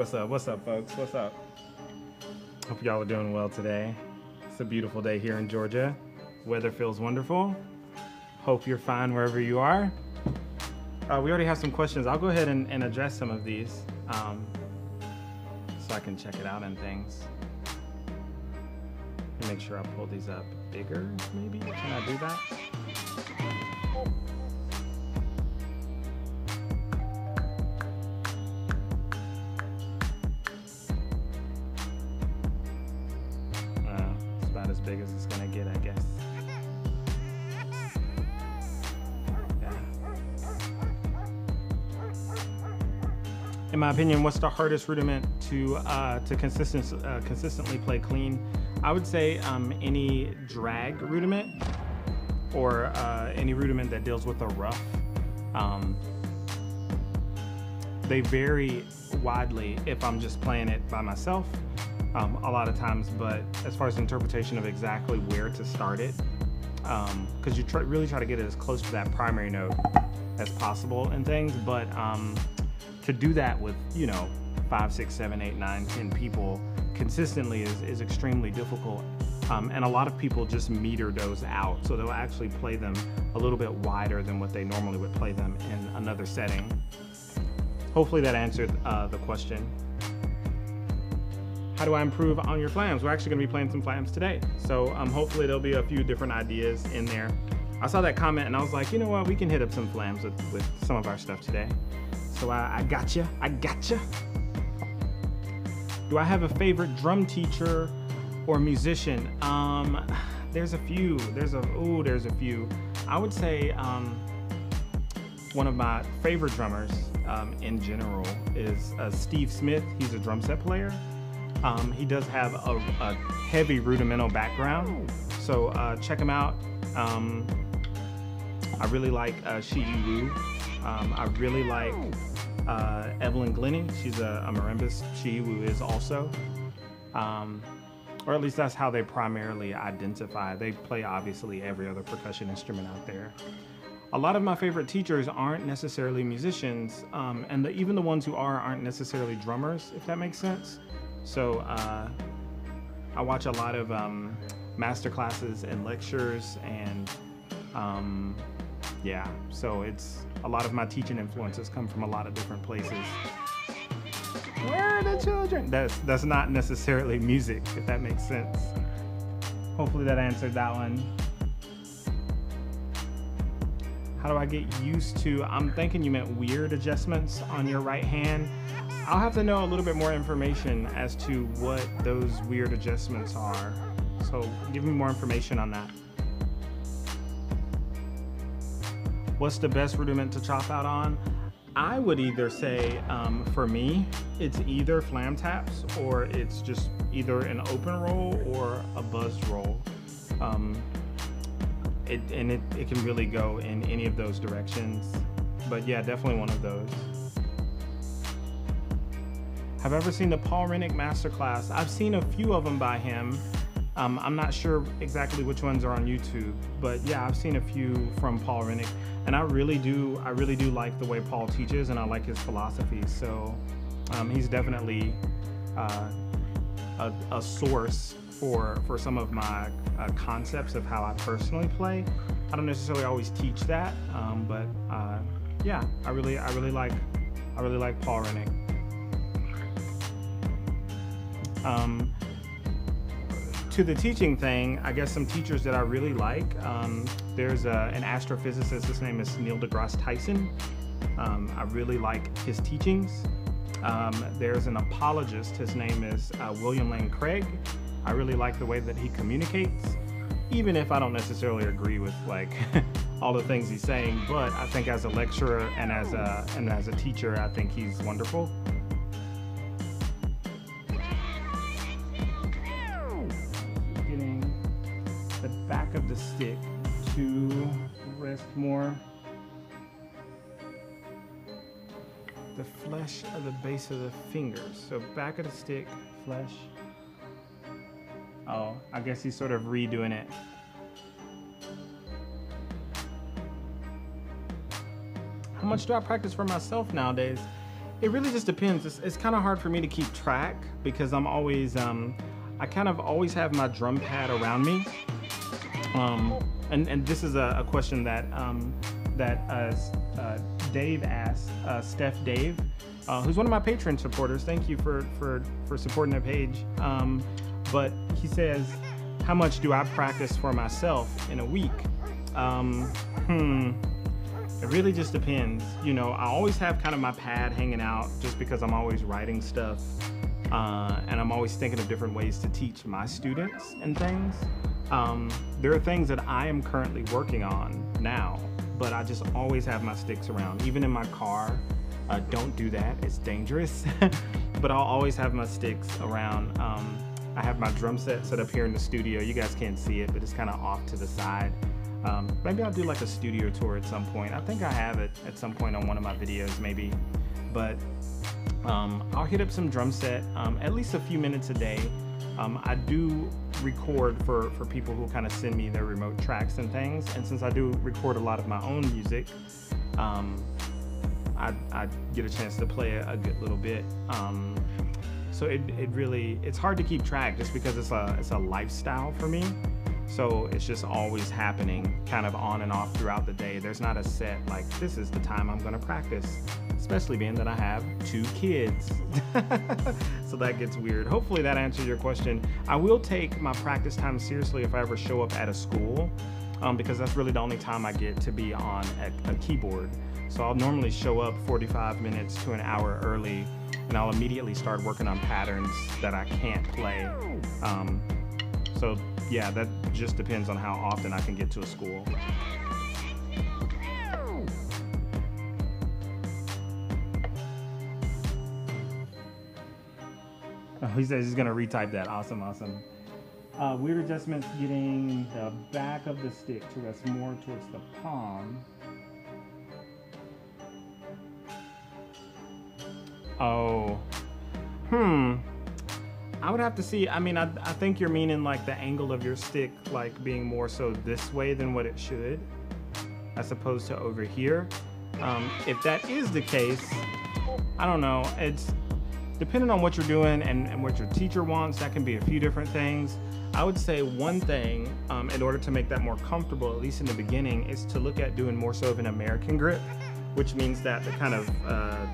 What's up? What's up, folks? What's up? Hope y'all are doing well today. It's a beautiful day here in Georgia. Weather feels wonderful. Hope you're fine wherever you are. Uh, we already have some questions. I'll go ahead and, and address some of these um, so I can check it out and things. Make sure I pull these up bigger, maybe? Can I do that? My opinion, what's the hardest rudiment to uh, to consistent, uh, consistently play clean? I would say um, any drag rudiment or uh, any rudiment that deals with a rough. Um, they vary widely if I'm just playing it by myself um, a lot of times, but as far as interpretation of exactly where to start it, because um, you try, really try to get it as close to that primary note as possible and things, but um, to do that with, you know, five, six, seven, eight, nine, ten people consistently is, is extremely difficult. Um, and a lot of people just meter those out. So they'll actually play them a little bit wider than what they normally would play them in another setting. Hopefully that answered uh, the question. How do I improve on your flams? We're actually gonna be playing some flams today. So um, hopefully there'll be a few different ideas in there. I saw that comment and I was like, you know what? We can hit up some flams with, with some of our stuff today. So I, I gotcha, I gotcha. Do I have a favorite drum teacher or musician? Um, there's a few. There's a oh, there's a few. I would say um, one of my favorite drummers um, in general is uh, Steve Smith. He's a drum set player. Um, he does have a, a, heavy rudimental background, so uh, check him out. Um, I really like uh, She-e Wu. Um, I really like uh, Evelyn Glennie. She's a, a. She-e Wu is also. Um, or at least that's how they primarily identify. They play obviously every other percussion instrument out there. A lot of my favorite teachers aren't necessarily musicians, um, and the, even the ones who are aren't necessarily drummers, if that makes sense. So uh, I watch a lot of um, master classes and lectures, and um, yeah, so it's a lot of my teaching influences come from a lot of different places. Where are the children? That's that's not necessarily music, if that makes sense. Hopefully that answered that one. How do I get used to? I'm thinking you meant weird adjustments on your right hand. I'll have to know a little bit more information as to what those weird adjustments are. So give me more information on that. What's the best rudiment to chop out on? I would either say, um, for me, it's either flam taps or it's just either an open roll or a buzzed roll. Um, it, and it, it can really go in any of those directions. But yeah, definitely one of those. Have ever seen the Paul Rennick Masterclass? I've seen a few of them by him. Um, I'm not sure exactly which ones are on YouTube, but yeah, I've seen a few from Paul Rennick, and I really do, I really do like the way Paul teaches, and I like his philosophy. So um, he's definitely uh, a, a, source for for some of my uh, concepts of how I personally play. I don't necessarily always teach that, um, but uh, yeah, I really, I really like, I really like Paul Rennick. Um, to the teaching thing, I guess some teachers that I really like. Um, there's a, an astrophysicist, his name is Neil deGrasse Tyson. Um, I really like his teachings. Um, there's an apologist, his name is uh, William Lane Craig. I really like the way that he communicates, even if I don't necessarily agree with like all the things he's saying. But I think as a lecturer and as a and as a teacher, I think he's wonderful. Back of the stick to rest more the flesh of the base of the fingers. So back of the stick, flesh. Oh, I guess he's sort of redoing it. How much do I practice for myself nowadays? It really just depends. It's, it's kind of hard for me to keep track because I'm always, um, I kind of always have my drum pad around me. Um, and, and this is a, a question that um, that uh, uh, Dave asked, uh, Steph Dave, uh, who's one of my Patreon supporters. Thank you for for for supporting the page. Um, but he says, how much do I practice for myself in a week? Um, hmm. It really just depends. You know, I always have kind of my pad hanging out just because I'm always writing stuff. Uh, and I'm always thinking of different ways to teach my students and things. Um, there are things that I am currently working on now, but I just always have my sticks around, even in my car. Uh, don't do that, it's dangerous. but I'll always have my sticks around. Um, I have my drum set set up here in the studio. You guys can't see it, but it's kind of off to the side. Um, maybe I'll do like a studio tour at some point. I think I have it at some point on one of my videos, maybe. But um, I'll hit up some drum set um, at least a few minutes a day. Um, I do record for, for people who kind of send me their remote tracks and things. And since I do record a lot of my own music, um, I, I, get a chance to play a, good little bit. Um, so it, it really, it's hard to keep track just because it's a, it's a lifestyle for me. So it's just always happening kind of on and off throughout the day. There's not a set like this is the time I'm gonna practice, especially being that I have two kids. so that gets weird. Hopefully that answers your question. I will take my practice time seriously if I ever show up at a school um, because that's really the only time I get to be on a, a keyboard. So I'll normally show up 45 minutes to an hour early and I'll immediately start working on patterns that I can't play. Um, so yeah, that just depends on how often I can get to a school. Oh, he says he's gonna retype that. Awesome, awesome. Uh, weird adjustments getting the back of the stick to rest more towards the palm. Oh. Hmm. I would have to see. I mean, I, I think you're meaning like the angle of your stick, like being more so this way than what it should, as opposed to over here. Um, if that is the case, I don't know. It's depending on what you're doing and, and what your teacher wants, that can be a few different things. I would say one thing um, in order to make that more comfortable, at least in the beginning, is to look at doing more so of an American grip, which means that the kind of uh,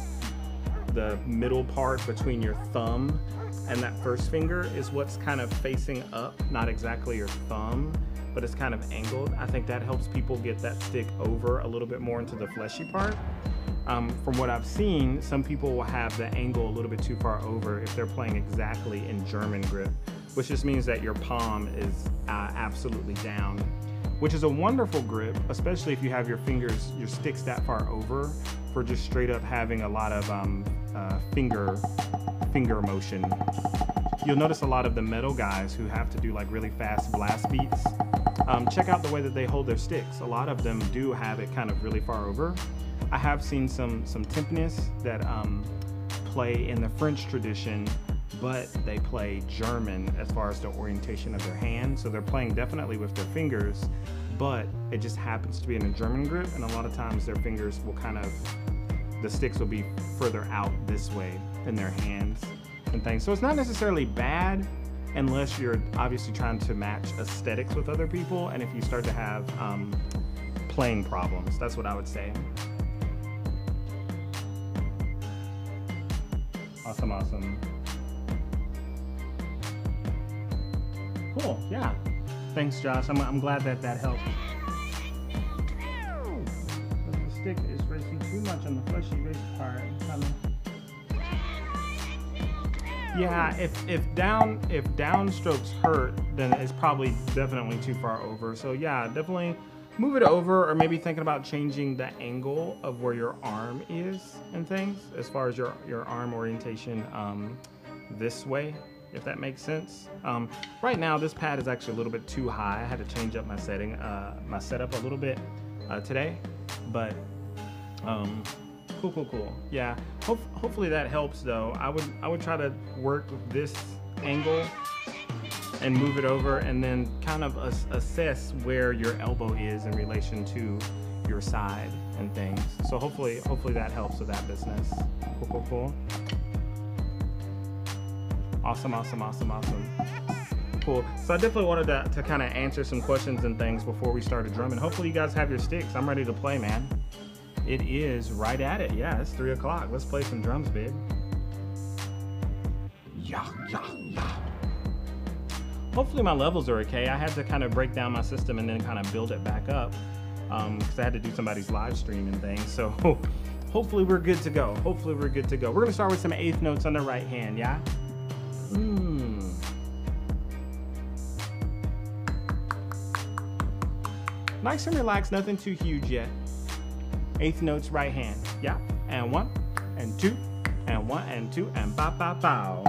the middle part between your thumb and that first finger is what's kind of facing up, not exactly your thumb, but it's kind of angled. I think that helps people get that stick over a little bit more into the fleshy part. Um, from what I've seen, some people will have the angle a little bit too far over if they're playing exactly in German grip, which just means that your palm is uh, absolutely down, which is a wonderful grip, especially if you have your fingers, your sticks that far over for just straight up having a lot of um, uh, finger finger motion. You'll notice a lot of the metal guys who have to do like really fast blast beats. Um, check out the way that they hold their sticks. A lot of them do have it kind of really far over. I have seen some some timpanists that um, play in the French tradition, but they play German as far as the orientation of their hand. So they're playing definitely with their fingers, but it just happens to be in a German grip, and a lot of times their fingers will kind of the sticks will be further out this way in their hands and things. So it's not necessarily bad unless you're obviously trying to match aesthetics with other people and if you start to have um, playing problems. That's what I would say. Awesome, awesome. Cool, yeah. Thanks, Josh. I'm, I'm glad that that helped. The stick is much on the fleshy part. Yeah, if if down if downstrokes hurt, then it's probably definitely too far over. So yeah, definitely move it over, or maybe thinking about changing the angle of where your arm is and things, as far as your your arm orientation um, this way, if that makes sense. Um, right now, this pad is actually a little bit too high. I had to change up my setting, uh, my setup a little bit uh, today, but. Um, Cool, cool, cool. Yeah. Ho hopefully that helps though. I would I would try to work this angle and move it over and then kind of assess where your elbow is in relation to your side and things. So hopefully, hopefully that helps with that business. Cool, cool, cool. Awesome, awesome, awesome, awesome. Cool. So I definitely wanted to, to kind of answer some questions and things before we started drumming. Hopefully you guys have your sticks. I'm ready to play, man. It is right at it. Yeah, it's three o'clock. Let's play some drums, babe. Yeah, yeah, yeah. Hopefully my levels are okay. I had to kind of break down my system and then kind of build it back up because um, I had to do somebody's live stream and things. So hopefully we're good to go. Hopefully we're good to go. We're gonna start with some eighth notes on the right hand, yeah? Mm. Nice and relaxed, nothing too huge yet. Eighth notes right hand, yeah? And one, and two, and one, and two, and ba ba bow.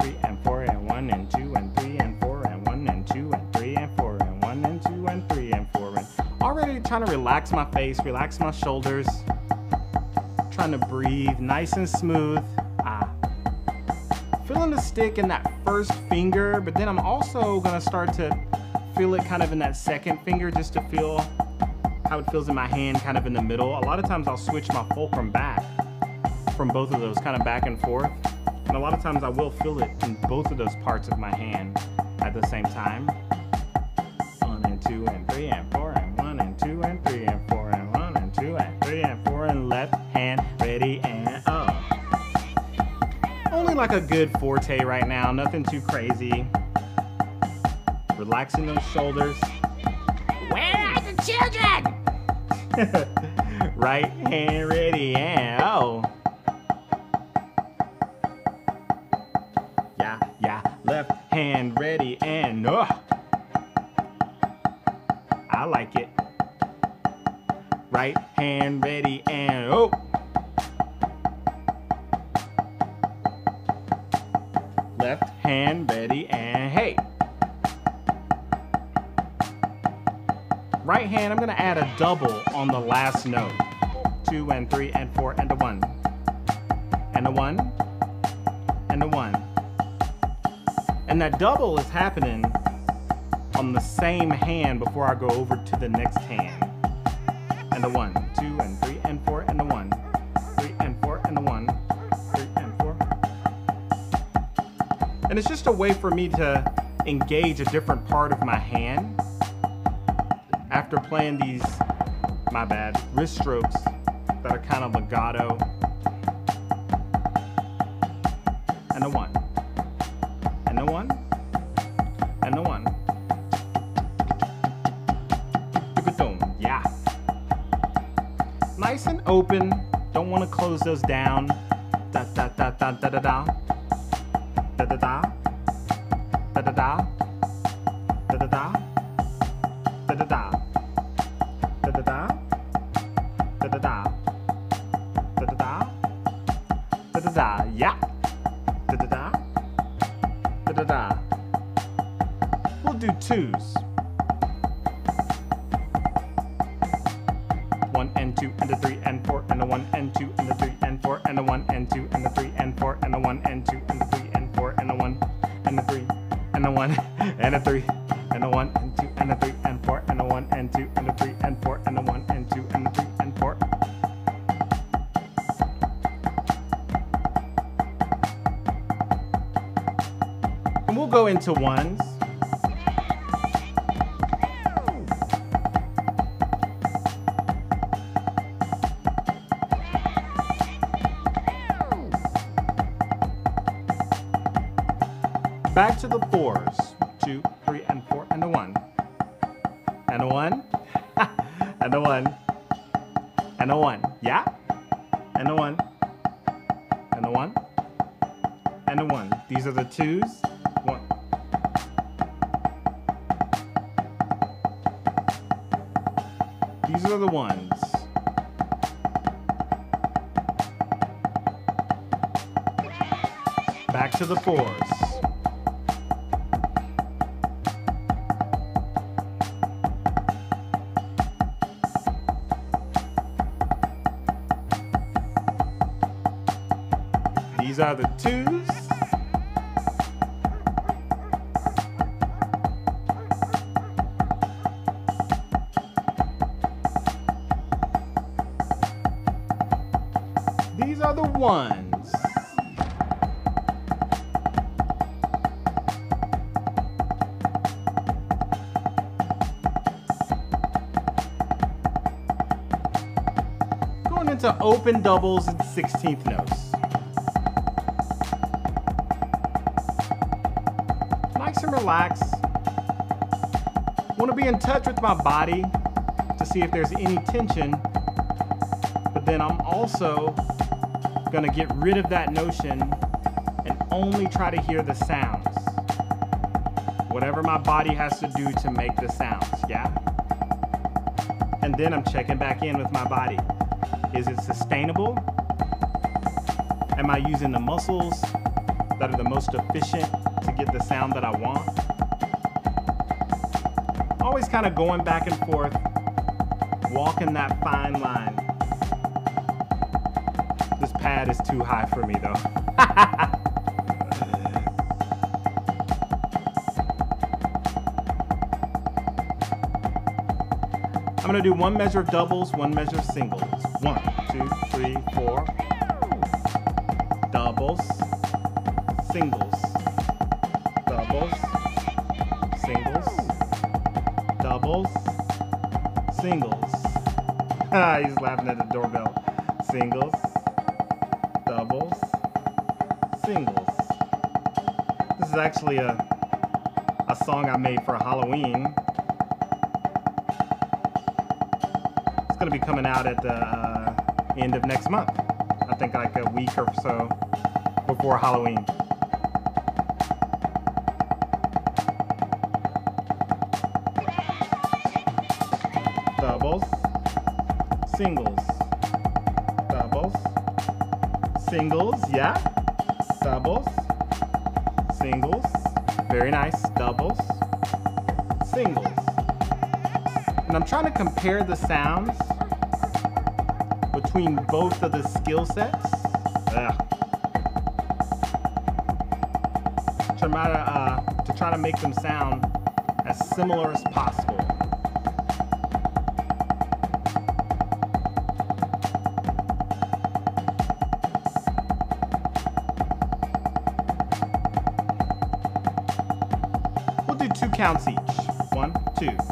Three and four, and one, and two, and three, and four, and one, and two, and three, and four, and one, and two, and three, and four, and already trying to relax my face, relax my shoulders, trying to breathe nice and smooth. Ah. Feeling the stick in that first finger, but then I'm also gonna start to feel it kind of in that second finger just to feel how it feels in my hand kind of in the middle. A lot of times I'll switch my fulcrum back from both of those kind of back and forth. And a lot of times I will feel it in both of those parts of my hand at the same time. One and two and three and four and one and two and three and four and one and two and three and four and left hand ready and up. Only like a good forte right now, nothing too crazy. Relaxing those shoulders. Where are the children? right hand ready and oh. Yeah, yeah. Left hand ready and oh. I like it. Right hand ready and oh. Left hand ready and hey. Right hand, I'm gonna add a double on the last note. Two and three and four and a one. And a one. And a one. And that double is happening on the same hand before I go over to the next hand. And a one, two and three and four and a one. Three and four and a one. Three and four. And it's just a way for me to engage a different part of my hand after playing these, my bad, wrist strokes that are kind of legato. And a one. And a one. And a one. Yeah. Nice and open. Don't want to close those down. Da da da da da da da. Da to one. back to the fours. These are the twos. These are the ones. Open doubles and 16th notes. Nice and relaxed. Want to be in touch with my body to see if there's any tension, but then I'm also gonna get rid of that notion and only try to hear the sounds. Whatever my body has to do to make the sounds, yeah? And then I'm checking back in with my body. Is it sustainable? Am I using the muscles that are the most efficient to get the sound that I want? Always kind of going back and forth, walking that fine line. This pad is too high for me though. I'm gonna do one measure of doubles, one measure of singles. One, two, three, four. Doubles, singles, doubles, singles, doubles, singles. Ah, he's laughing at the doorbell. Singles, doubles, singles. This is actually a a song I made for Halloween. Coming out at the uh, end of next month. I think like a week or so before Halloween. Doubles, singles, doubles, singles, yeah, doubles, singles, very nice, doubles, singles. And I'm trying to compare the sounds between both of the skill sets. Ugh. To try, to, uh, to try to make them sound as similar as possible. We'll do two counts each. One, two.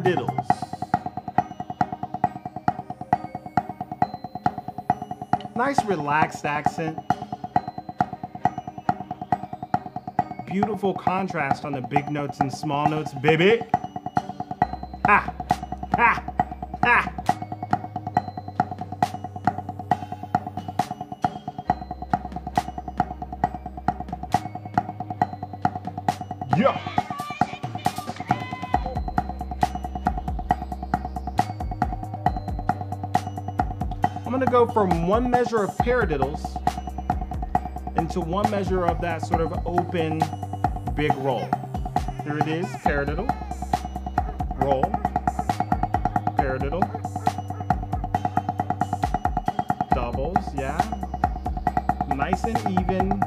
Paradiddles. Nice relaxed accent. Beautiful contrast on the big notes and small notes, baby. Ha! Ha! Go from one measure of paradiddles into one measure of that sort of open big roll. Here it is, paradiddle, roll, paradiddle, doubles, yeah, nice and even,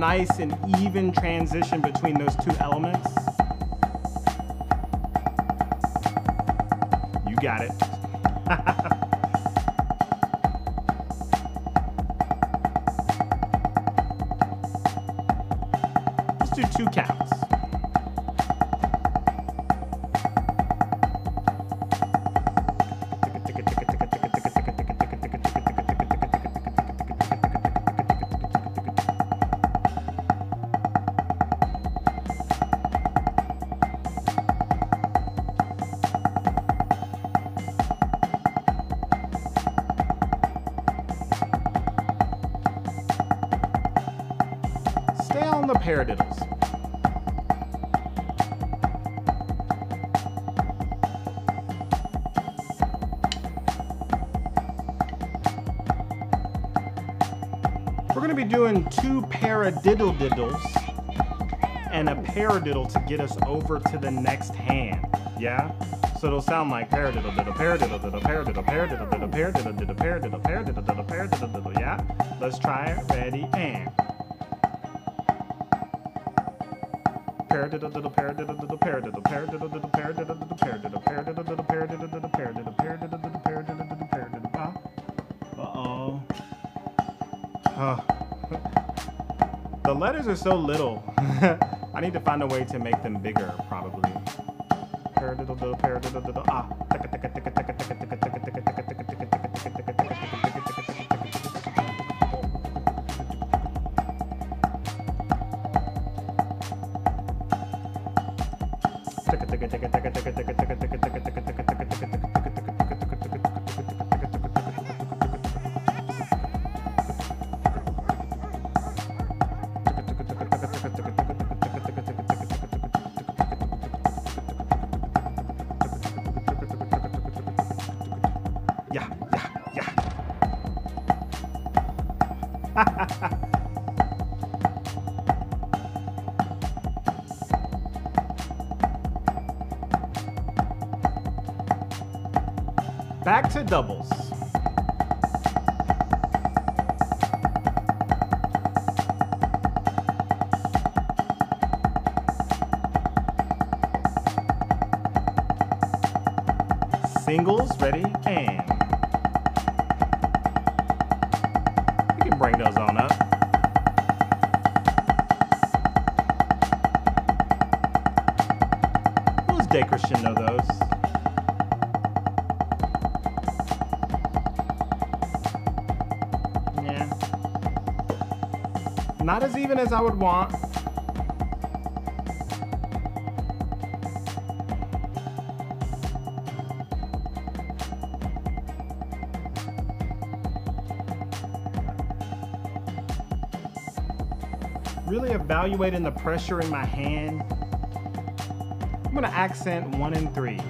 nice and even transition between those two elements. You got it. paradiddle diddles and a paradiddle to get us over to the next hand. Yeah? So it'll sound like paradiddle diddle paradiddle diddle paradiddle paradiddle diddle paradiddle diddle paradiddle paradiddle diddle paradiddle diddle. Yeah? Let's try it. Ready and paradiddle diddle paradiddle diddle paradiddle paradiddle diddle paradiddle diddle paradiddle paradiddle diddle paradiddle diddle paradiddle paradiddle diddle paradiddle diddle. Ah. Uh-oh. Huh. The letters are so little. I need to find a way to make them bigger, probably. Ah. To doubles. Not as even as I would want. Really evaluating the pressure in my hand. I'm gonna accent one and three.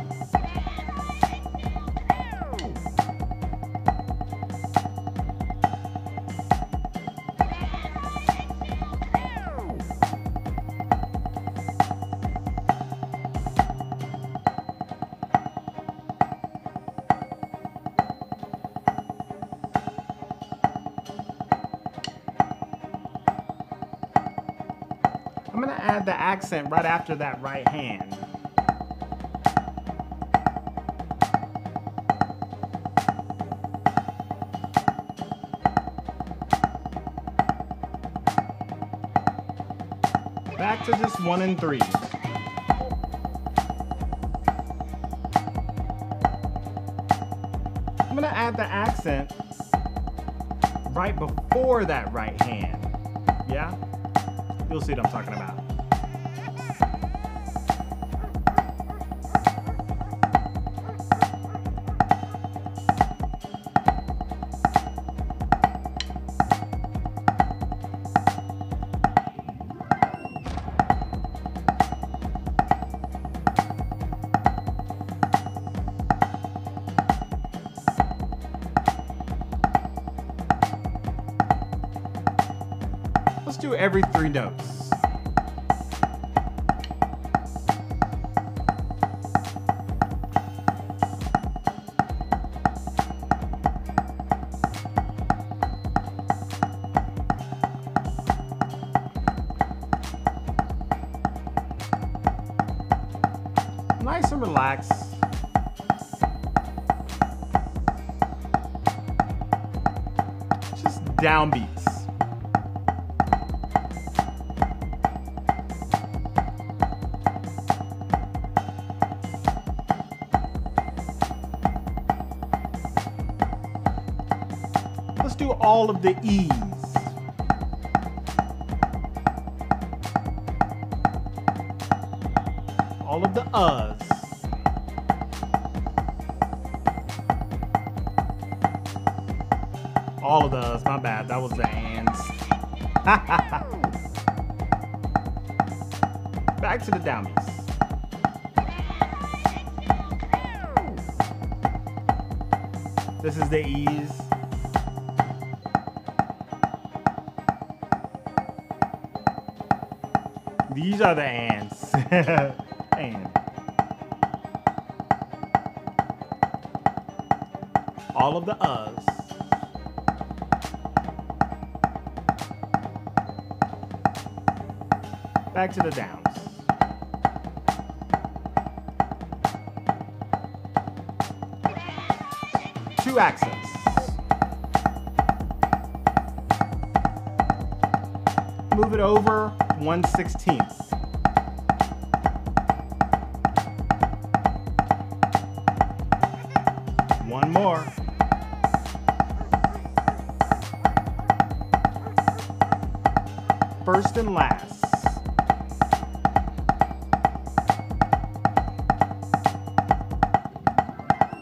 Add the accent right after that right hand. Back to just one and three. I'm gonna add the accent right before that right hand. Yeah? You'll see what I'm talking about. Every three all of the E's. All of the uhs. All of the uhs, my bad. That was the ands. Back to the downbeats. This is the E's. These are the ants. and. All of the uhs. Back to the downs. Two accents. Move it over 1 16th. One more. First and last.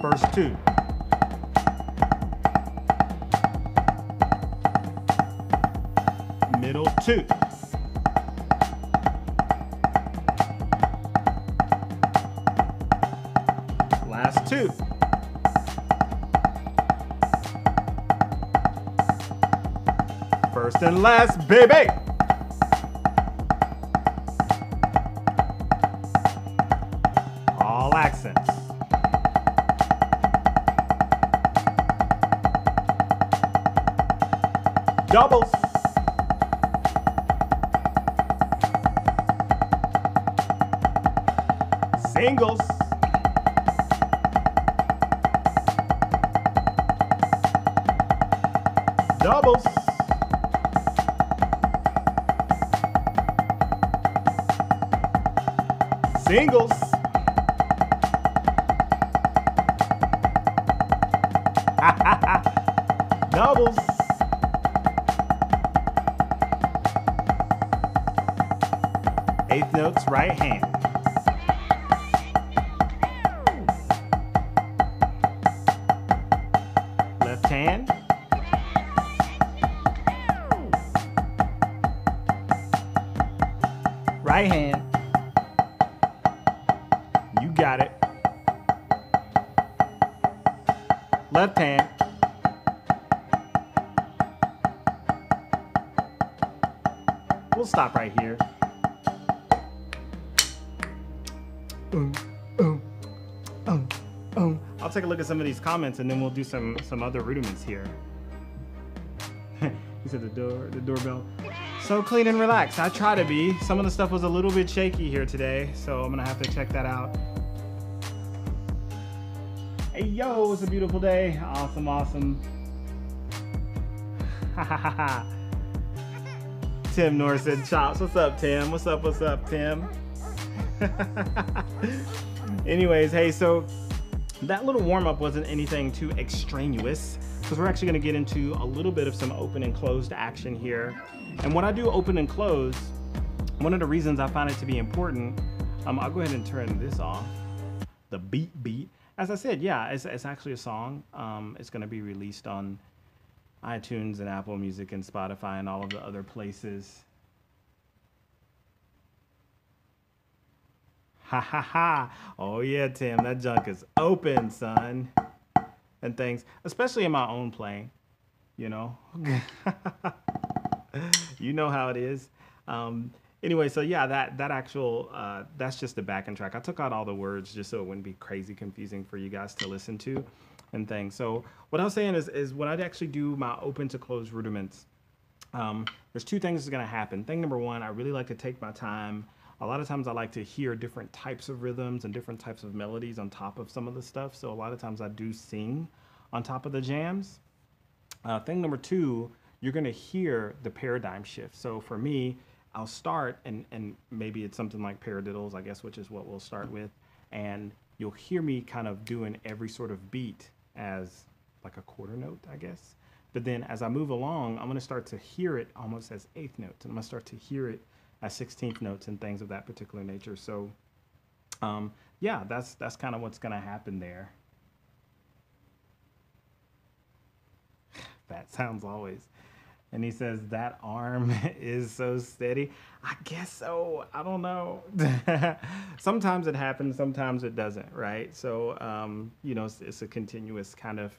First two. Middle two. First and last, baby. All accents. Doubles. Right hand. You got it. Left hand. We'll stop right here. Um. I'll take a look at some of these comments and then we'll do some some other rudiments here. he said the door the doorbell. So clean and relaxed. I try to be. Some of the stuff was a little bit shaky here today, so I'm gonna have to check that out. Hey yo, it's a beautiful day. Awesome, awesome. Tim Norris said chops. What's up, Tim? What's up? What's up, Tim? Anyways, hey, so that little warm up wasn't anything too extraneous because we're actually going to get into a little bit of some open and closed action here. And when I do open and close, one of the reasons I find it to be important, um, I'll go ahead and turn this off. The beat beat. As I said, yeah, it's, it's actually a song. Um, it's going to be released on iTunes and Apple Music and Spotify and all of the other places. Ha ha ha. Oh yeah, Tim, that junk is open, son. And things, especially in my own playing, you know. you know how it is. Um, anyway, so yeah, that that actual uh, that's just the backing track. I took out all the words just so it wouldn't be crazy confusing for you guys to listen to and things. So what I was saying is is when I'd actually do my open to close rudiments, um, there's two things that's gonna happen. Thing number one, I really like to take my time. A lot of times I like to hear different types of rhythms and different types of melodies on top of some of the stuff. So a lot of times I do sing on top of the jams. Uh, thing number two, you're going to hear the paradigm shift. So for me, I'll start and and maybe it's something like paradiddles, I guess, which is what we'll start with, and you'll hear me kind of doing every sort of beat as like a quarter note, I guess. But then as I move along, I'm going to start to hear it almost as eighth notes, and I'm to start to hear it as 16th notes and things of that particular nature. So, um, yeah, that's that's kind of what's going to happen there. that sounds always. And he says, That arm is so steady. I guess so. I don't know. sometimes it happens, sometimes it doesn't, right? So, um, you know, it's, it's, a continuous kind of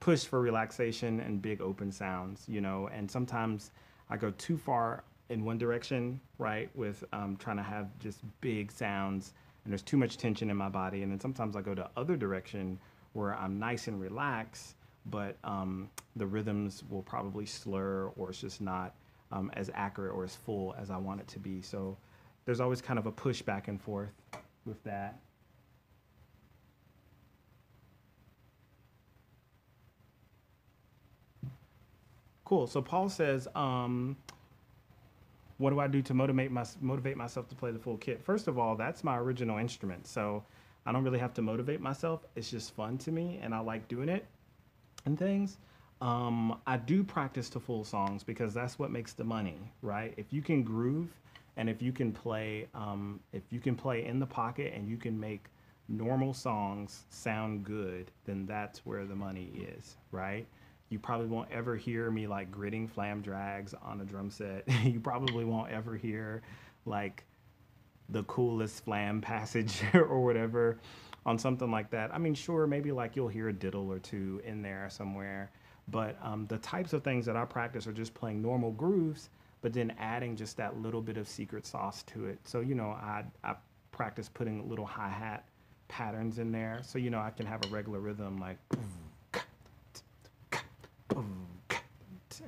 push for relaxation and big open sounds, you know, and sometimes I go too far in one direction, right, with um, trying to have just big sounds and there's too much tension in my body. And then sometimes I go to other direction where I'm nice and relaxed but um, the rhythms will probably slur or it's just not um, as accurate or as full as I want it to be. So there's always kind of a push back and forth with that. Cool. So Paul says, um, what do I do to motivate my, motivate myself to play the full kit? First of all, that's my original instrument. So I don't really have to motivate myself. It's just fun to me and I like doing it and things. Um, I do practice to full songs because that's what makes the money, right? If you can groove and if you can play, um, if you can play in the pocket and you can make normal songs sound good, then that's where the money is, right? You probably won't ever hear me like gritting flam drags on a drum set. you probably won't ever hear like the coolest flam passage or whatever on something like that. I mean, sure, maybe like you'll hear a diddle or two in there somewhere, but um, the types of things that I practice are just playing normal grooves, but then adding just that little bit of secret sauce to it. So, you know, I, I practice putting little hi hat patterns in there. So, you know, I can have a regular rhythm like,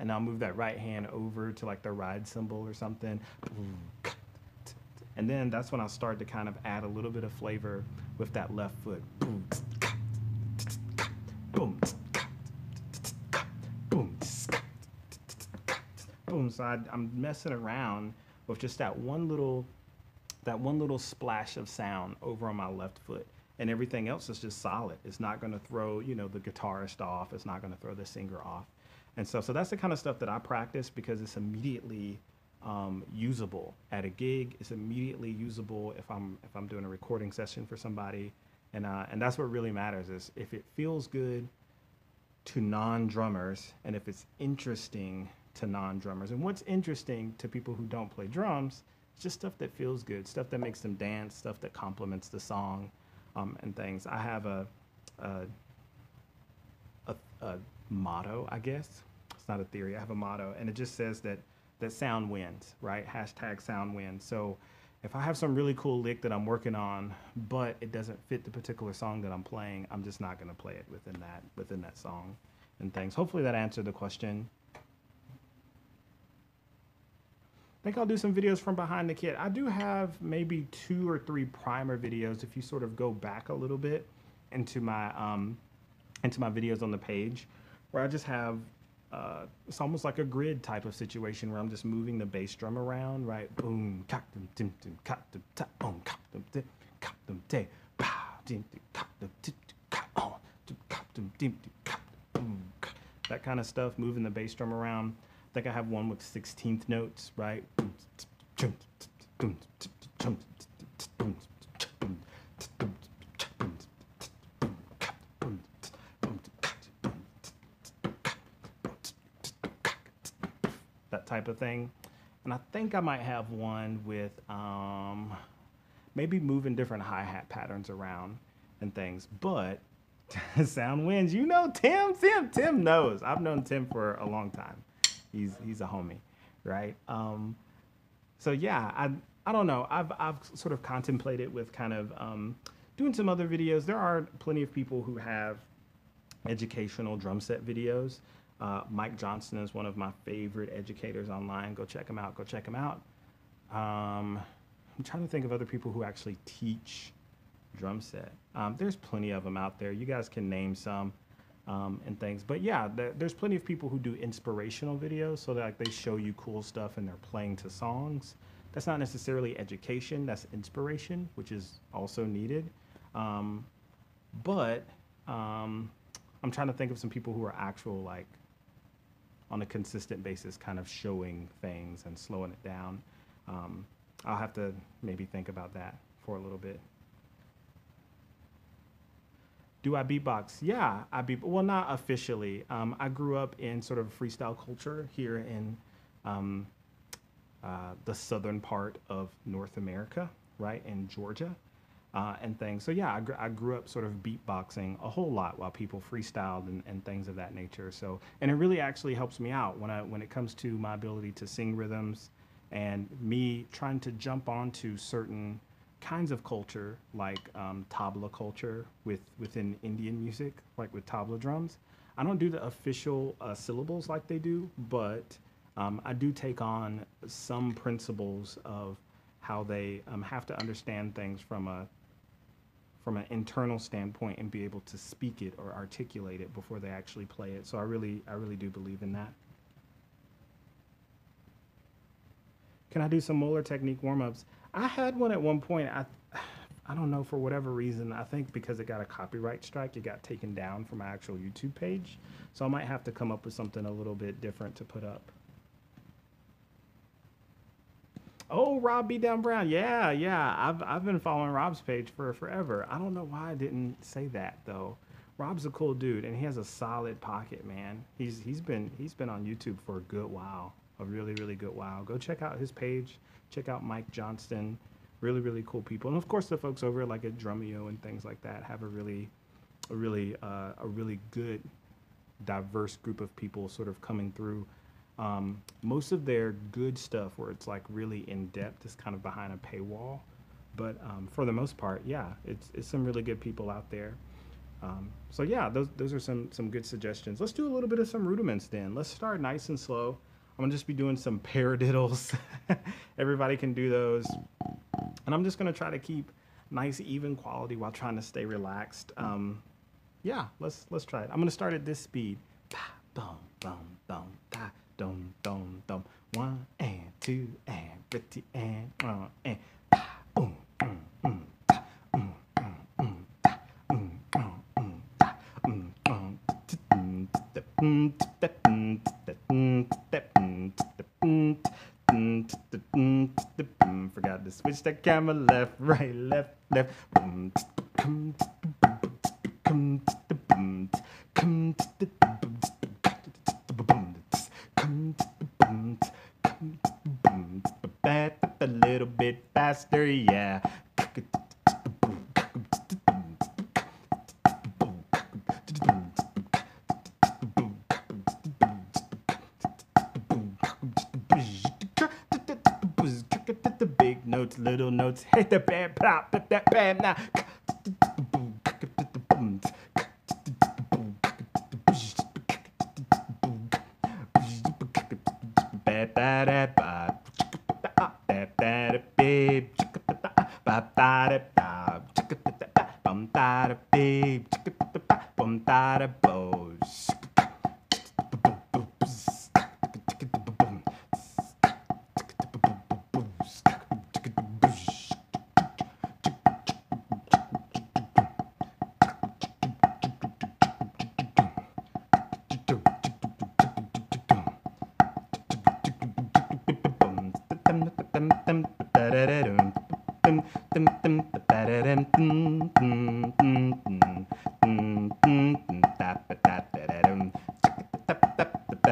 and I'll move that right hand over to like the ride cymbal or something. And then that's when I'll start to kind of add a little bit of flavor with that left foot. Boom, boom, boom, boom. So I, I'm messing around with just that one little, that one little splash of sound over on my left foot. And everything else is just solid. It's not going to throw, you know, the guitarist off. It's not going to throw the singer off. And so, so that's the kind of stuff that I practice because it's immediately um, usable at a gig. It's immediately usable if I'm if I'm doing a recording session for somebody, and uh, and that's what really matters is if it feels good to non-drummers and if it's interesting to non-drummers. And what's interesting to people who don't play drums is just stuff that feels good, stuff that makes them dance, stuff that complements the song, um, and things. I have a a, a a motto, I guess. It's not a theory. I have a motto, and it just says that that sound wins, right? Hashtag sound wins. So if I have some really cool lick that I'm working on, but it doesn't fit the particular song that I'm playing, I'm just not gonna play it within that within that song and things. Hopefully that answered the question. I think I'll do some videos from behind the kit. I do have maybe two or three primer videos if you sort of go back a little bit into my um, into my videos on the page where I just have uh, it's almost like a grid type of situation where I'm just moving the bass drum around, right? Boom, cock cock ta, cock cock pow, cock cock cock boom, that kind of stuff, moving the bass drum around. I think I have one with 16th notes, right? Type of thing. And I think I might have one with um, maybe moving different hi hat patterns around and things. But sound wins. You know Tim. Tim. Tim knows. I've known Tim for a long time. He's he's a homie, right? Um, so yeah, I I don't know. I've I've sort of contemplated with kind of um, doing some other videos. There are plenty of people who have educational drum set videos. Uh, Mike Johnston is one of my favorite educators online. Go check him out. Go check him out. Um, I'm trying to think of other people who actually teach drum set. Um, there's plenty of them out there. You guys can name some. um, and things. But yeah, there, there's plenty of people who do inspirational videos, so that like, they show you cool stuff and they're playing to songs. That's not necessarily education. That's inspiration, which is also needed. Um, but um, I'm trying to think of some people who are actual like on a consistent basis, kind of showing things and slowing it down. Um, I'll have to maybe think about that for a little bit. Do I beatbox? Yeah, I beat. Well, not officially. Um, I grew up in sort of freestyle culture here in um, uh, the southern part of North America, right in Georgia, uh, and things. So yeah, I, gr- I grew up sort of beatboxing a whole lot while people freestyled and, and things of that nature. So and it really actually helps me out when I when it comes to my ability to sing rhythms and me trying to jump onto certain kinds of culture like um, tabla culture with within Indian music, like with tabla drums. I don't do the official uh, syllables like they do, but um, I do take on some principles of how they um, have to understand things from a from an internal standpoint and be able to speak it or articulate it before they actually play it. So I really I really do believe in that. Can I do some Moeller technique warm-ups? I had one at one point. I, I don't know for whatever reason. I think because it got a copyright strike, it got taken down from my actual YouTube page. So I might have to come up with something a little bit different to put up. Oh, Rob B. Down Brown. Yeah, yeah. I've I've been following Rob's page for forever. I don't know why I didn't say that though. Rob's a cool dude and he has a solid pocket, man. He's he's been he's been on YouTube for a good while. A really, really good while. Go check out his page. Check out Mike Johnston. Really, really cool people. And of course the folks over like at Drumeo and things like that have a really a really uh, a really good diverse group of people sort of coming through um, most of their good stuff, where it's like really in depth, is kind of behind a paywall. But um, for the most part, yeah, it's, it's some really good people out there. Um, so yeah, those those are some some good suggestions. Let's do a little bit of some rudiments then. Let's start nice and slow. I'm gonna just be doing some paradiddles. Everybody can do those, and I'm just gonna try to keep nice even quality while trying to stay relaxed. Um, yeah, let's let's try it. I'm gonna start at this speed. Boom, boom, da dum dum dum. One and two and ready and one and boom. Forgot to switch the camera left, right, left, left.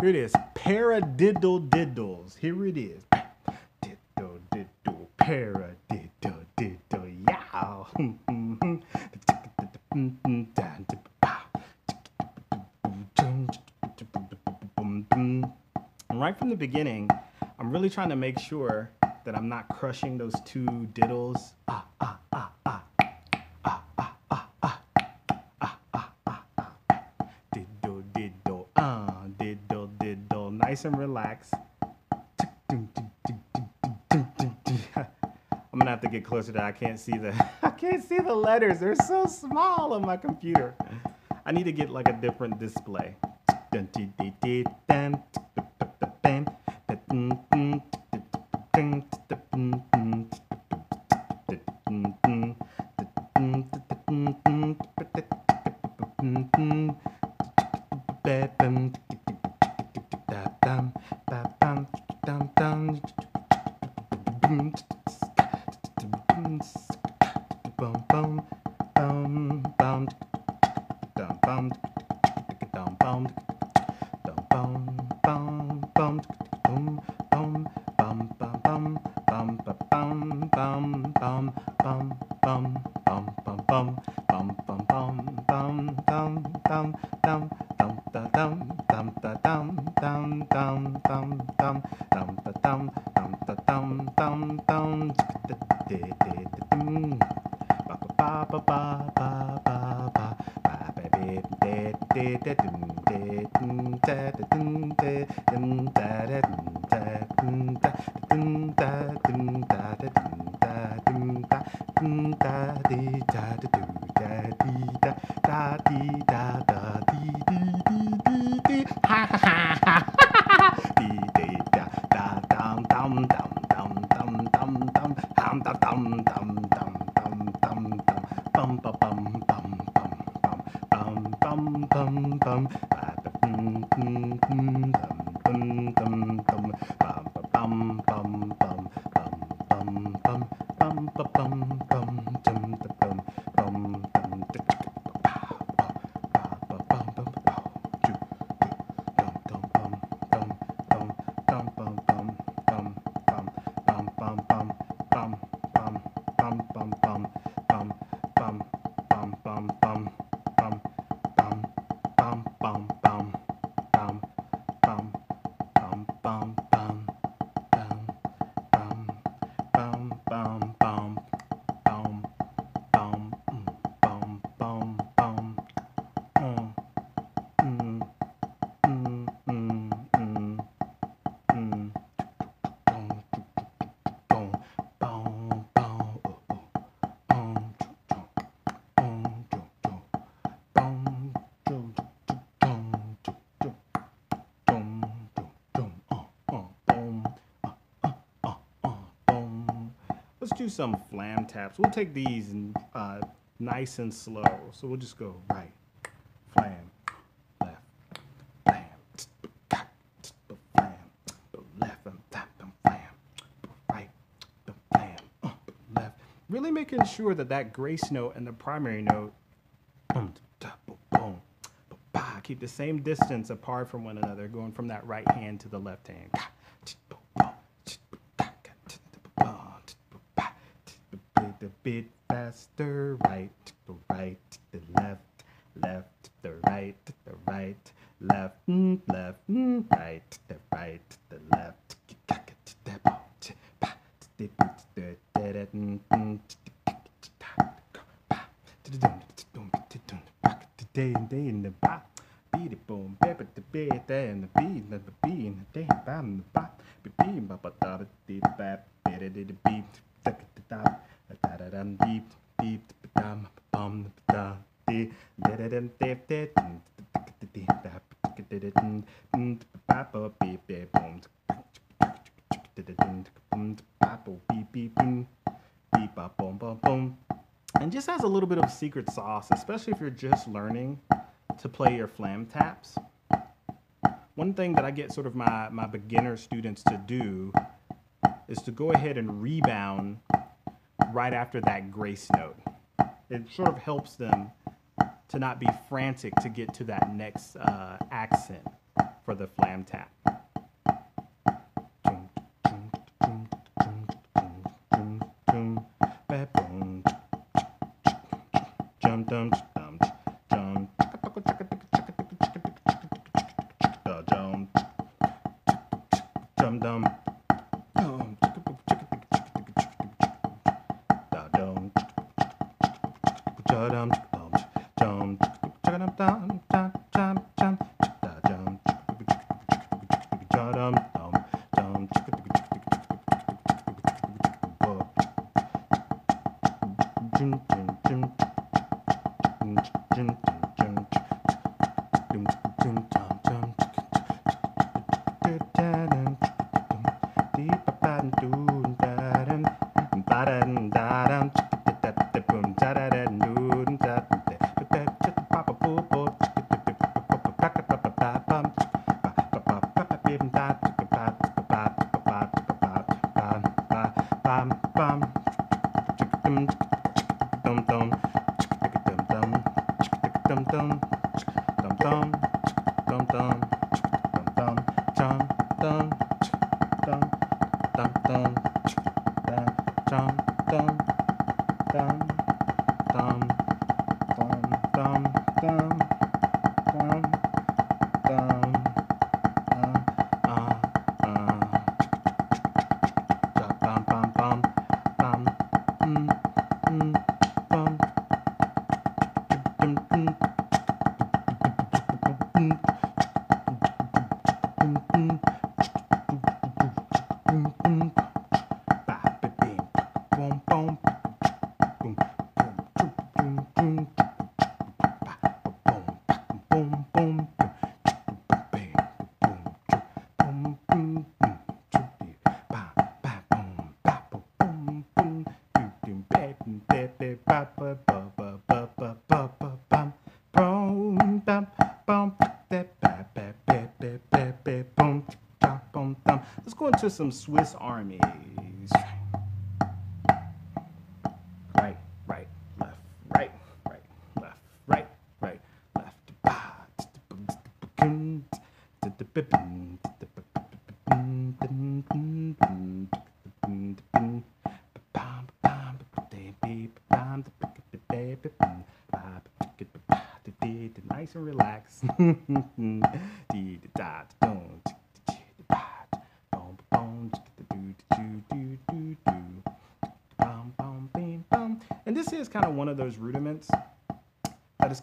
Here it is. Paradiddle diddles. Here it is. Diddle diddle paradiddle diddle yow. Right from the beginning, I'm really trying to make sure that I'm not crushing those two diddles. Ah, nice and relaxed. I'm gonna have to get closer to I can't see the I can't see the letters. They're so small on my computer. I need to get like a different display. da da da da da da some flam taps. We'll take these uh, nice and slow. So we'll just go right, flam, left, flam, flam, left, and tap, flam, right, flam, uh, left. Really making sure that that grace note and the primary note, keep the same distance apart from one another, going from that right hand to the left hand. Bit faster, right, to right, to left, left, to the right, to the right, left, mm, left, mm, right, to the right, to the left. The day and day in the ba, beat it boom, pepper the there and the beat, and the beat, and the day, bam, the ba, be beam, ba ba da, did bap, bit it, it secret sauce, especially if you're just learning to play your flam taps. One thing that I get sort of my, my beginner students to do is to go ahead and rebound right after that grace note. It sort of helps them to not be frantic to get to that next uh, accent for the flam tap. cartão into some Swiss armies.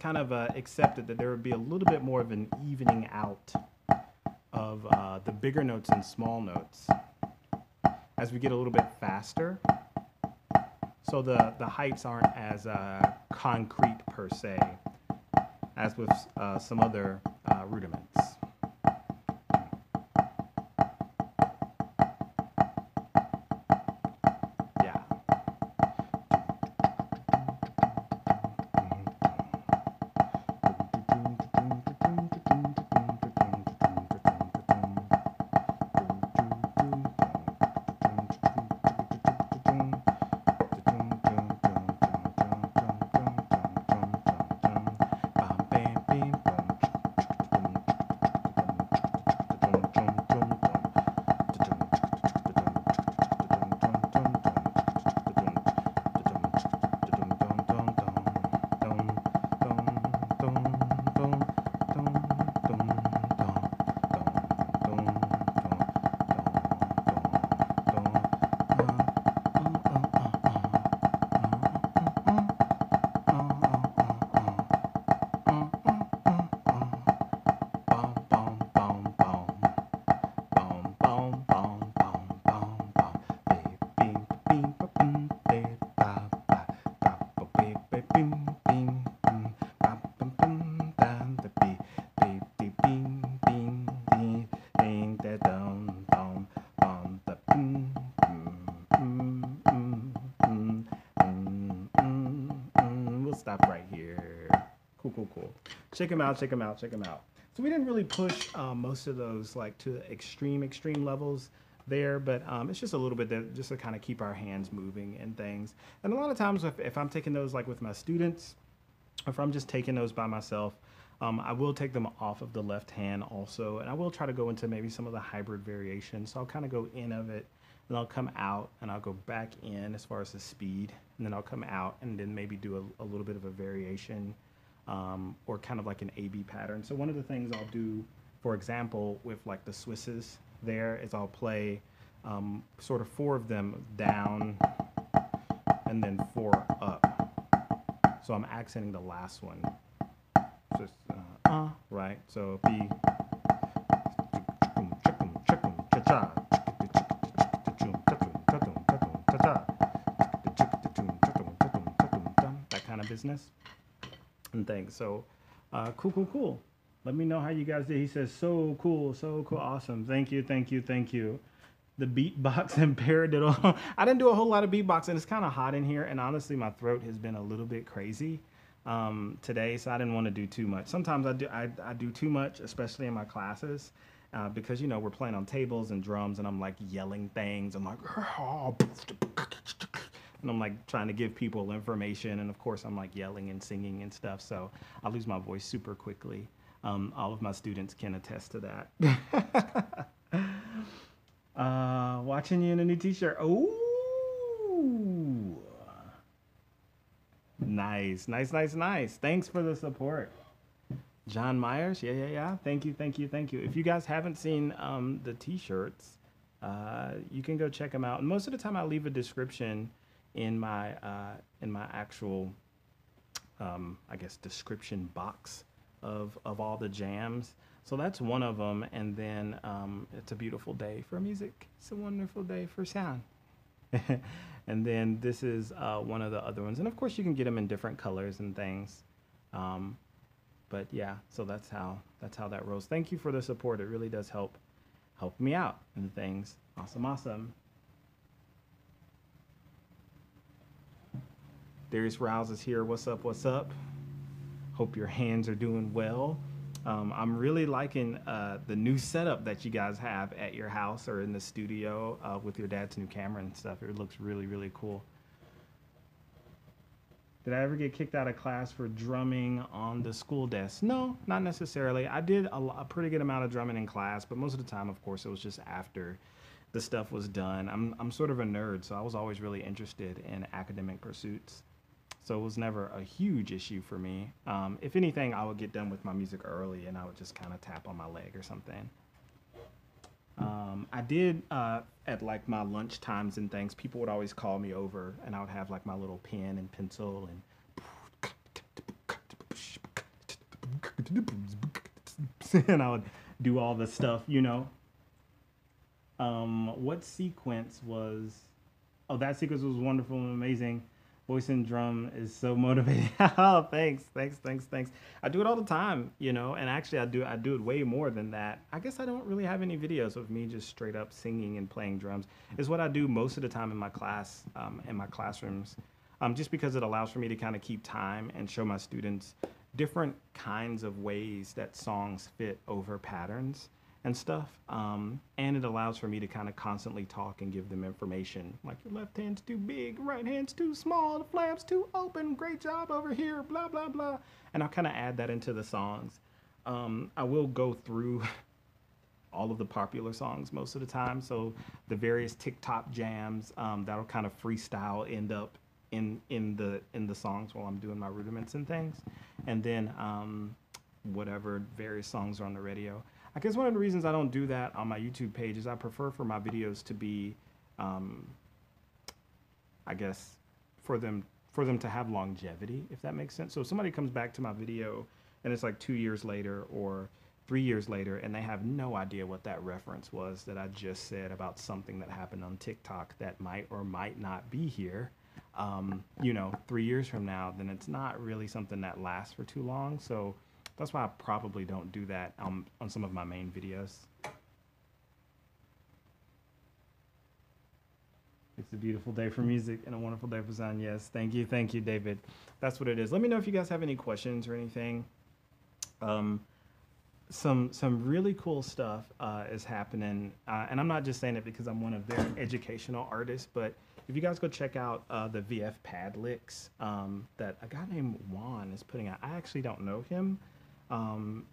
Kind of uh, accepted that there would be a little bit more of an evening out of uh, the bigger notes and small notes as we get a little bit faster. So the, the heights aren't as uh, concrete per se as with uh, some other uh, rudiments. Check them out, check them out, check them out. So we didn't really push um, most of those like to extreme, extreme levels there, but um, it's just a little bit that just to kind of keep our hands moving and things. And a lot of times, if, if I'm taking those like with my students, if I'm just taking those by myself, um, I will take them off of the left hand also, and I will try to go into maybe some of the hybrid variations. So I'll kind of go in of it, and I'll come out, and I'll go back in as far as the speed, and then I'll come out, and then maybe do a, a little bit of a variation, um, or kind of like an A/B pattern. So one of the things I'll do, for example, with like the Swisses, there is I'll play um, sort of four of them down, and then four up. So I'm accenting the last one. Just uh, uh right. So B. That kind of business and things. So uh, cool, cool, cool. Let me know how you guys did. He says, so cool, so cool, awesome. Thank you, thank you, thank you. The beatbox and paradiddle. I didn't do a whole lot of beatboxing. It's kind of hot in here, and honestly, my throat has been a little bit crazy um, today, so I didn't want to do too much. Sometimes I do I, I do too much, especially in my classes, uh, because you know we're playing on tables and drums, and I'm like yelling things. I'm like, and I'm like trying to give people information, and of course I'm like yelling and singing and stuff. So I lose my voice super quickly. Um, all of my students can attest to that. uh, watching you in a new T-shirt. Ooh. Nice, nice, nice, nice. Thanks for the support. John Myers, yeah, yeah, yeah. Thank you, thank you, thank you. If you guys haven't seen um, the T-shirts, uh, you can go check them out. And most of the time, I leave a description in my uh, in my actual, um, I guess, description box of of all the jams. So that's one of them. And then um, it's a beautiful day for music. It's a wonderful day for sound. and then this is uh, one of the other ones. And of course, you can get them in different colors and things. Um, but yeah, so that's how that's how that rolls. Thank you for the support. It really does help help me out and things. Awesome, awesome. Darius Rouse is here. What's up? What's up? Hope your hands are doing well. Um, I'm really liking uh, the new setup that you guys have at your house or in the studio uh, with your dad's new camera and stuff. It looks really, really cool. Did I ever get kicked out of class for drumming on the school desk? No, not necessarily. I did a, a pretty good amount of drumming in class, but most of the time, of course, it was just after the stuff was done. I'm, I'm sort of a nerd, so I was always really interested in academic pursuits. So it was never a huge issue for me. Um, if anything, I would get done with my music early and I would just kind of tap on my leg or something. Um, I did uh, at like my lunch times and things, people would always call me over and I would have like my little pen and pencil and and I would do all the stuff, you know. Um, what sequence was? Oh, that sequence was wonderful and amazing voice and drum is so motivating. oh, thanks, thanks, thanks, thanks. I do it all the time, you know, and actually I do I do it way more than that. I guess I don't really have any videos of me just straight up singing and playing drums. Is what I do most of the time in my class, um, in my classrooms, um, just because it allows for me to kind of keep time and show my students different kinds of ways that songs fit over patterns and stuff. Um, and it allows for me to kind of constantly talk and give them information. Like your left hand's too big, right hand's too small, the flap's too open, great job over here, blah, blah, blah. And I'll kind of add that into the songs. Um, I will go through all of the popular songs most of the time. So the various TikTok jams um, that'll kind of freestyle end up in in the in the songs while I'm doing my rudiments and things, and then um, whatever various songs are on the radio. I guess one of the reasons I don't do that on my YouTube page is I prefer for my videos to be, um, I guess, for them for them to have longevity, if that makes sense. So if somebody comes back to my video and it's like two years later or three years later and they have no idea what that reference was that I just said about something that happened on TikTok that might or might not be here, um, you know, three years from now, then it's not really something that lasts for too long. So that's why I probably don't do that um, on some of my main videos. It's a beautiful day for music and a wonderful day for sound. Yes, thank you, thank you, David. That's what it is. Let me know if you guys have any questions or anything. Um, some some really cool stuff uh, is happening, uh, and I'm not just saying it because I'm one of their educational artists, but if you guys go check out uh, the VF Pad licks um, that a guy named Juan is putting out, I actually don't know him. Um,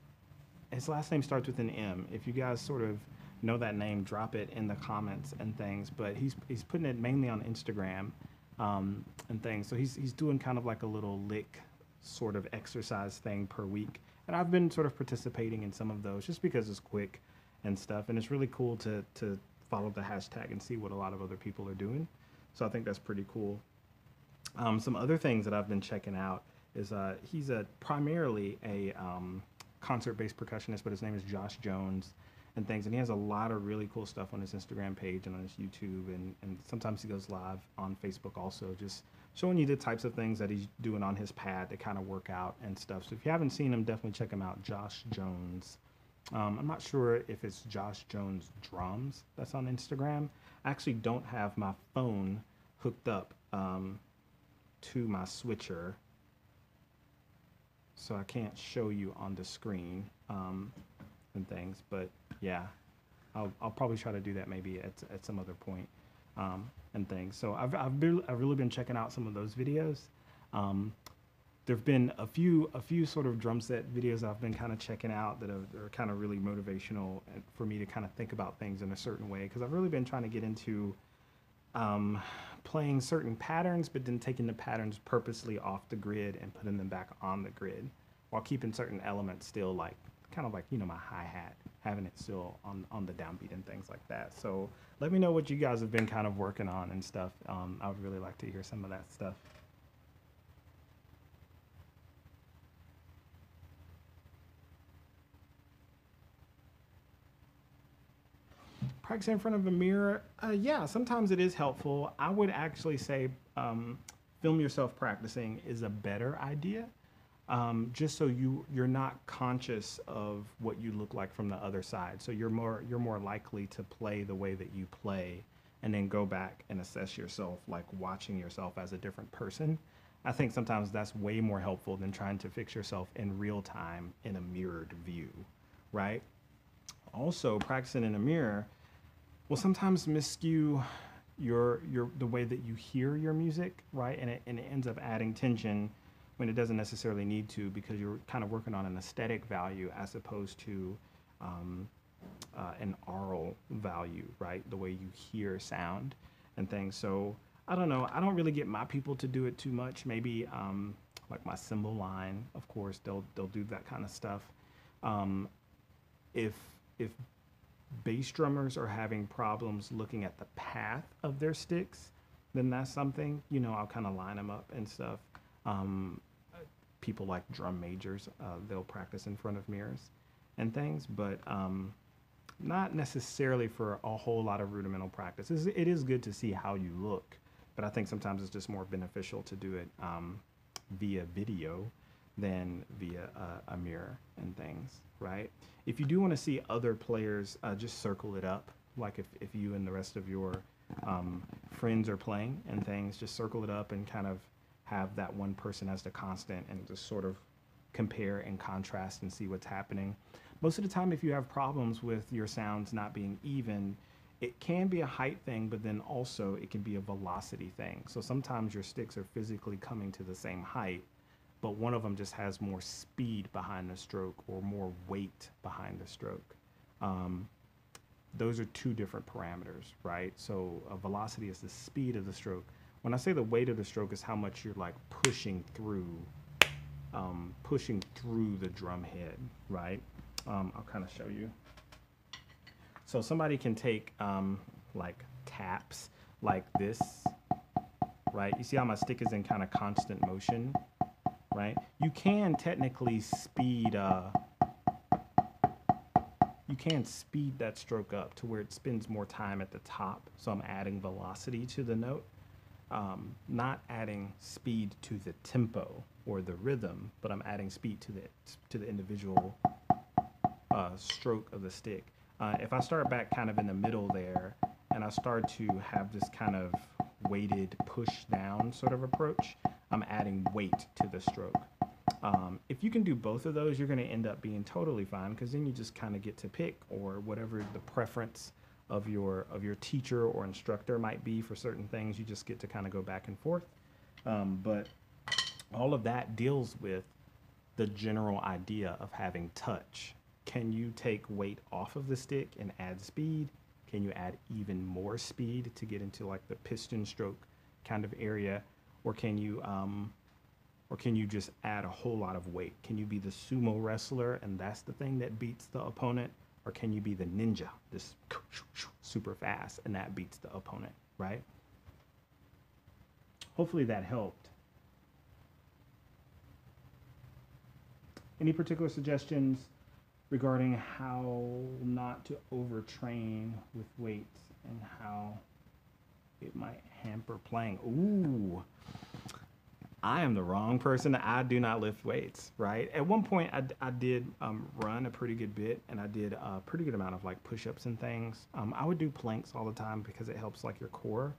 his last name starts with an M. If you guys sort of know that name, drop it in the comments and things. But he's he's putting it mainly on Instagram um, and things. So he's he's doing kind of like a little lick sort of exercise thing per week. And I've been sort of participating in some of those just because it's quick and stuff. And it's really cool to to follow the hashtag and see what a lot of other people are doing. So I think that's pretty cool. Um, some other things that I've been checking out is uh, he's a primarily a um, concert-based percussionist, but his name is Josh Jones and things. And he has a lot of really cool stuff on his Instagram page and on his YouTube, and, and sometimes he goes live on Facebook also, just showing you the types of things that he's doing on his pad to kind of work out and stuff. So if you haven't seen him, definitely check him out, Josh Jones. Um, I'm not sure if it's Josh Jones Drums that's on Instagram. I actually don't have my phone hooked up um, to my switcher, so I can't show you on the screen um, and things. But yeah, I'll, I'll probably try to do that maybe at, at some other point um, and things. So I've, I've, been, I've really been checking out some of those videos. Um, there've been a few a few sort of drum set videos I've been kind of checking out that are, are kind of really motivational for me to kind of think about things in a certain way because I've really been trying to get into um, playing certain patterns but then taking the patterns purposely off the grid and putting them back on the grid while keeping certain elements still like kind of like you know my hi-hat having it still on on the downbeat and things like that. So let me know what you guys have been kind of working on and stuff. Um, I would really like to hear some of that stuff practice in front of a mirror uh, yeah sometimes it is helpful. I would actually say um, film yourself practicing is a better idea um, just so you you're not conscious of what you look like from the other side. So you're more you're more likely to play the way that you play and then go back and assess yourself like watching yourself as a different person. I think sometimes that's way more helpful than trying to fix yourself in real time in a mirrored view right? Also practicing in a mirror will sometimes miscue your your the way that you hear your music, right? And it and it ends up adding tension when it doesn't necessarily need to because you're kind of working on an aesthetic value as opposed to um, uh, an aural value, right? The way you hear sound and things. So I don't know. I don't really get my people to do it too much. Maybe um, like my cymbal line, of course, they'll they'll do that kind of stuff. Um, if if bass drummers are having problems looking at the path of their sticks, then that's something, you know, I'll kind of line them up and stuff. Um, people like drum majors, uh, they'll practice in front of mirrors and things, but um, not necessarily for a whole lot of rudimental practice. It is good to see how you look, but I think sometimes it's just more beneficial to do it um, via video than via a, a mirror and things, right? If you do want to see other players, uh, just circle it up. Like if, if you and the rest of your um, friends are playing and things, just circle it up and kind of have that one person as the constant and just sort of compare and contrast and see what's happening. Most of the time, if you have problems with your sounds not being even, it can be a height thing, but then also it can be a velocity thing. So sometimes your sticks are physically coming to the same height, but one of them just has more speed behind the stroke or more weight behind the stroke. Um, those are two different parameters, right? So a velocity is the speed of the stroke. When I say the weight of the stroke is how much you're like pushing through, um, pushing through the drum head, right? Um, I'll kind of show you. So somebody can take um, like taps like this, right? You see how my stick is in kind of constant motion? Right? You can technically speed, uh, you can speed that stroke up to where it spends more time at the top. So I'm adding velocity to the note, um, not adding speed to the tempo or the rhythm, but I'm adding speed to the, to the individual uh, stroke of the stick. Uh, if I start back kind of in the middle there, and I start to have this kind of weighted push down sort of approach, I'm adding weight to the stroke. Um, if you can do both of those, you're going to end up being totally fine because then you just kind of get to pick or whatever the preference of your of your teacher or instructor might be for certain things. You just get to kind of go back and forth. Um, but all of that deals with the general idea of having touch. Can you take weight off of the stick and add speed? Can you add even more speed to get into like the piston stroke kind of area? Or can you um, or can you just add a whole lot of weight? Can you be the sumo wrestler and that's the thing that beats the opponent? Or can you be the ninja, this super fast, and that beats the opponent, right? Hopefully that helped. Any particular suggestions regarding how not to overtrain with weights and how it might hamper playing? Ooh, I am the wrong person. I do not lift weights, right? At one point, I, I did um, run a pretty good bit and I did a pretty good amount of like push ups and things. Um, I would do planks all the time because it helps like your core.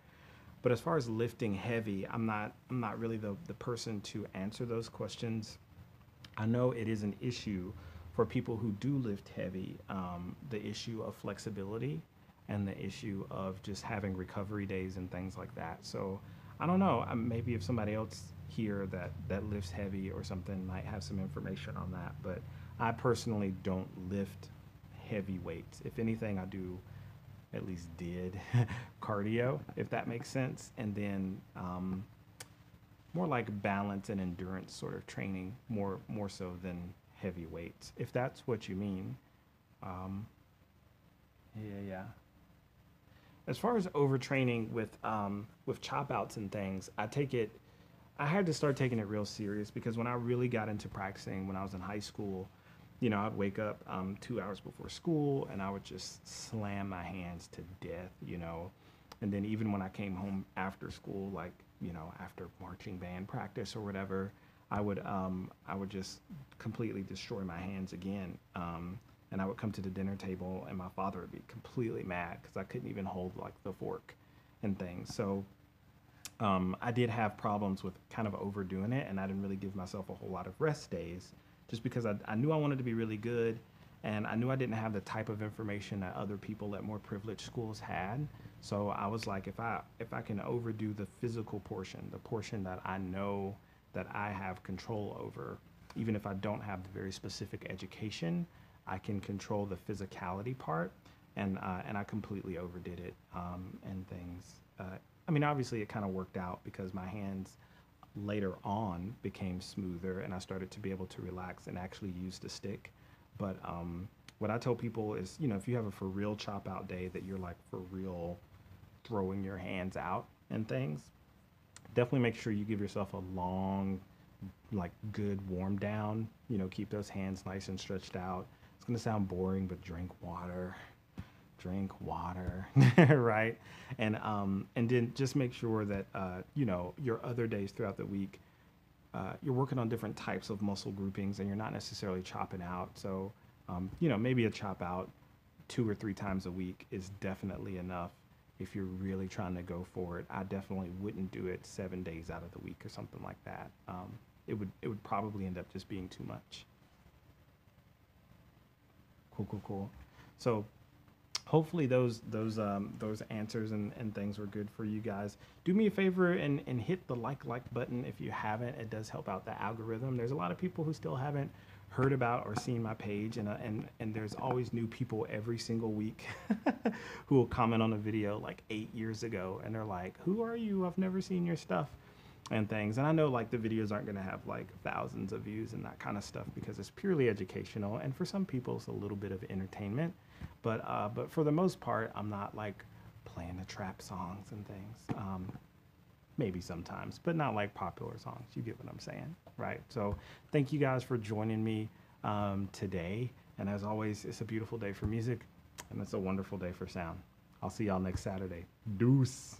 But as far as lifting heavy, I'm not I'm not really the, the person to answer those questions. I know it is an issue for people who do lift heavy, um, the issue of flexibility and the issue of just having recovery days and things like that. So I don't know. Maybe if somebody else here that that lifts heavy or something might have some information on that. But I personally don't lift heavy weights. If anything, I do at least did cardio, if that makes sense, and then um, more like balance and endurance sort of training, more more so than heavy weights, if that's what you mean. Um, yeah, yeah. As far as overtraining with um, with chop outs and things, I take it I had to start taking it real serious because when I really got into practicing when I was in high school, you know, I'd wake up um, two hours before school and I would just slam my hands to death, you know. And then even when I came home after school, like, you know, after marching band practice or whatever, I would um, I would just completely destroy my hands again. Um, and I would come to the dinner table and my father would be completely mad because I couldn't even hold like the fork and things. So um, I did have problems with kind of overdoing it, and I didn't really give myself a whole lot of rest days just because I, I knew I wanted to be really good, and I knew I didn't have the type of information that other people at more privileged schools had. So I was like, if I if I can overdo the physical portion, the portion that I know that I have control over, even if I don't have the very specific education, I can control the physicality part, and uh, and I completely overdid it um, and things. Uh, I mean, obviously, it kind of worked out because my hands later on became smoother and I started to be able to relax and actually use the stick. But um, what I tell people is, you know, if you have a for real chop out day that you're like for real throwing your hands out and things, definitely make sure you give yourself a long, like good warm down. You know, keep those hands nice and stretched out. It's gonna sound boring, but drink water drink water, right? And um, and then just make sure that uh, you know your other days throughout the week, uh, you're working on different types of muscle groupings, and you're not necessarily chopping out. So um, you know maybe a chop out two or three times a week is definitely enough if you're really trying to go for it. I definitely wouldn't do it seven days out of the week or something like that. Um, it would it would probably end up just being too much. Cool, cool, cool. So hopefully those those um, those answers and, and things were good for you guys. Do me a favor and, and hit the like like button if you haven't. It does help out the algorithm. There's a lot of people who still haven't heard about or seen my page and uh, and and there's always new people every single week who will comment on a video like 8 years ago and they're like, "Who are you? I've never seen your stuff." And things. And I know like the videos aren't going to have like thousands of views and that kind of stuff because it's purely educational and for some people it's a little bit of entertainment. But uh, but for the most part, I'm not like playing the trap songs and things. Um, maybe sometimes, but not like popular songs. You get what I'm saying, right? So thank you guys for joining me um, today. And as always, it's a beautiful day for music, and it's a wonderful day for sound. I'll see y'all next Saturday. Deuce.